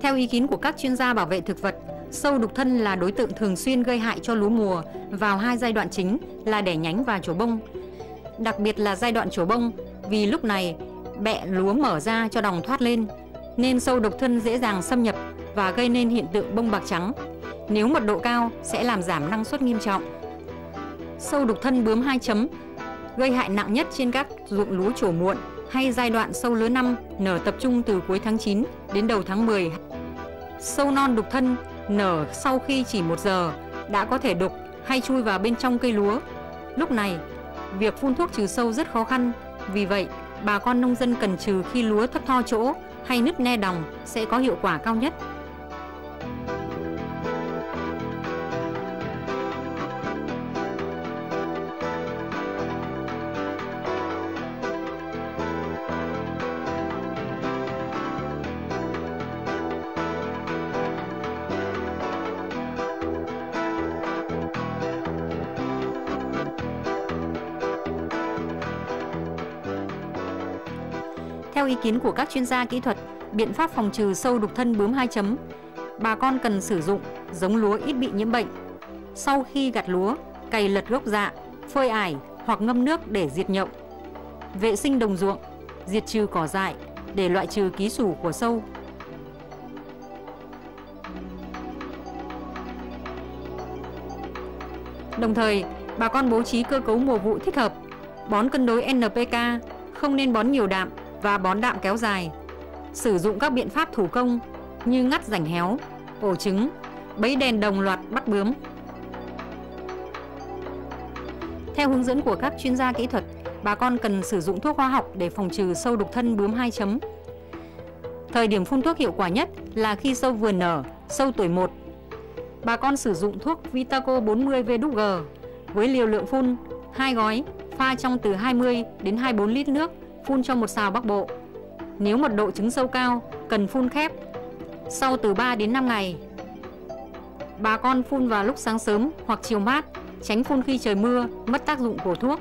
Theo ý kiến của các chuyên gia bảo vệ thực vật, sâu đục thân là đối tượng thường xuyên gây hại cho lúa mùa vào hai giai đoạn chính là đẻ nhánh và trổ bông. Đặc biệt là giai đoạn trổ bông, vì lúc này bẹ lúa mở ra cho đồng thoát lên, nên sâu đục thân dễ dàng xâm nhập và gây nên hiện tượng bông bạc trắng. Nếu mật độ cao sẽ làm giảm năng suất nghiêm trọng. Sâu đục thân bướm hai chấm gây hại nặng nhất trên các ruộng lúa trổ muộn hay giai đoạn sâu lứa năm nở tập trung từ cuối tháng 9 đến đầu tháng 10. Sâu non đục thân nở sau khi chỉ một giờ đã có thể đục hay chui vào bên trong cây lúa. Lúc này, việc phun thuốc trừ sâu rất khó khăn, vì vậy bà con nông dân cần trừ khi lúa thấp tho chỗ hay nứt ne đồng sẽ có hiệu quả cao nhất. Theo ý kiến của các chuyên gia kỹ thuật, biện pháp phòng trừ sâu đục thân bướm hai chấm, bà con cần sử dụng giống lúa ít bị nhiễm bệnh. Sau khi gặt lúa, cày lật gốc dạ, phơi ải hoặc ngâm nước để diệt nhộng. Vệ sinh đồng ruộng, diệt trừ cỏ dại để loại trừ ký sủ của sâu. Đồng thời, bà con bố trí cơ cấu mùa vụ thích hợp, bón cân đối NPK, không nên bón nhiều đạm và bón đạm kéo dài. Sử dụng các biện pháp thủ công như ngắt rảnh héo, ổ trứng, bẫy đèn đồng loạt bắt bướm. Theo hướng dẫn của các chuyên gia kỹ thuật, bà con cần sử dụng thuốc hóa học để phòng trừ sâu đục thân bướm hai chấm. Thời điểm phun thuốc hiệu quả nhất là khi sâu vừa nở, sâu tuổi 1. Bà con sử dụng thuốc Vitaco 40 VG với liều lượng phun 2 gói pha trong từ 20 đến 24 lít nước phun cho một xào bắc bộ. Nếu mật độ trứng sâu cao, cần phun khép. Sau từ 3 đến 5 ngày, bà con phun vào lúc sáng sớm hoặc chiều mát, tránh phun khi trời mưa, mất tác dụng của thuốc.